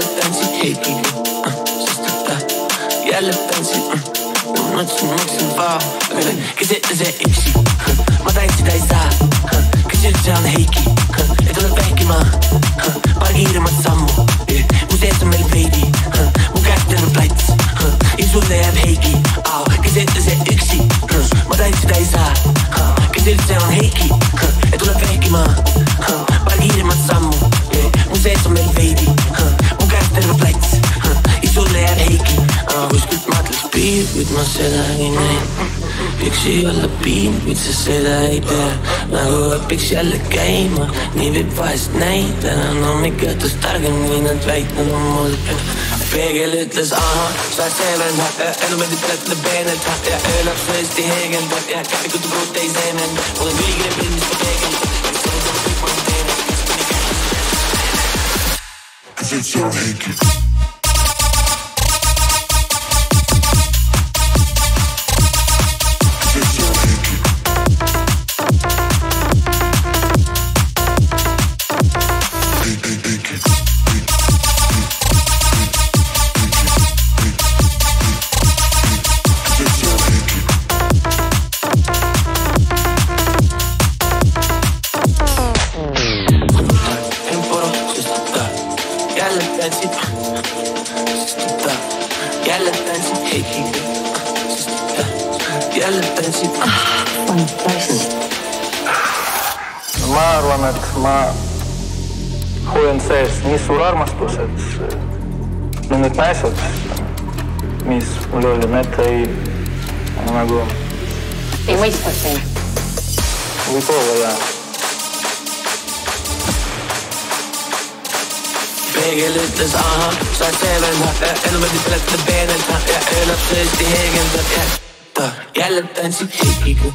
Yellow fancy, hey baby, uh, just a bad Yellow fancy, uh, no not too much involved Öyle gece gece imşi, mada içi daysa Kaçıracağın heyki, edalı belki ma. Bar giyirma sammu, müzeyse mel baby. Bu kaçtığını flights, izole yap heyki Gece gece ikşi, mada içi daysa Kaçıracağın heyki kuid ma seda ei näe üksi olla piin, kuid sa seda ei tea. Nagu õpiks jälle käima, nii võib vahest näida enam hommikutus targem, kui nad väitnud on mul. Peegel ütles ahah, sa oled see vend, elu meeldib töötada peenelt ja öölaps tõesti heegeldab ja käpikute pruut ei seenend mul on külgine pilt, mis ma peegeldab Cause it's your Heiki. Tantsid Sestata Jälle tantsid Heikiga Sestata Jälle tantsid fantastne. ma arvan, et ma hoian sees nii suur armastus, et no need naised, mis mul oli, need ei nagu ei mõista sind. võib-olla jah. hegelüftens, er aha Så seven tell jeg ender med de slette benen Tap, jeg øl opp trøst i egen tap, jeg Da, hjelp den sin hegel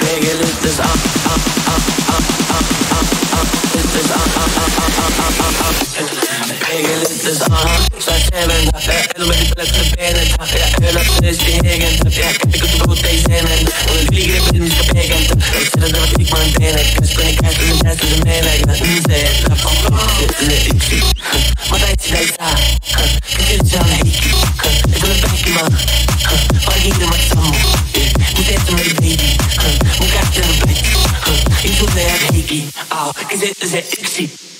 Bigger lifters up, ah, ah, ah, ah. lite aha. Svart även därför jag eldar mig i bullet med benen Därför jag ölar precis i egen Därför jag kan inte gå emot dig i scenen Och nu ligger det på din minsta pegen Jag ser att det var fick man en del Kanske på din kanske den tjänsten du menar Jag inser jag tappar Det är yksi Mä taitsin näitä Kysyt se on heikki Ei tule pähkimään Vaan hiirimät sammu Mut et ole baby Mun kähtelen päikki Ei tunne jää heikki Au, kysyt se yksi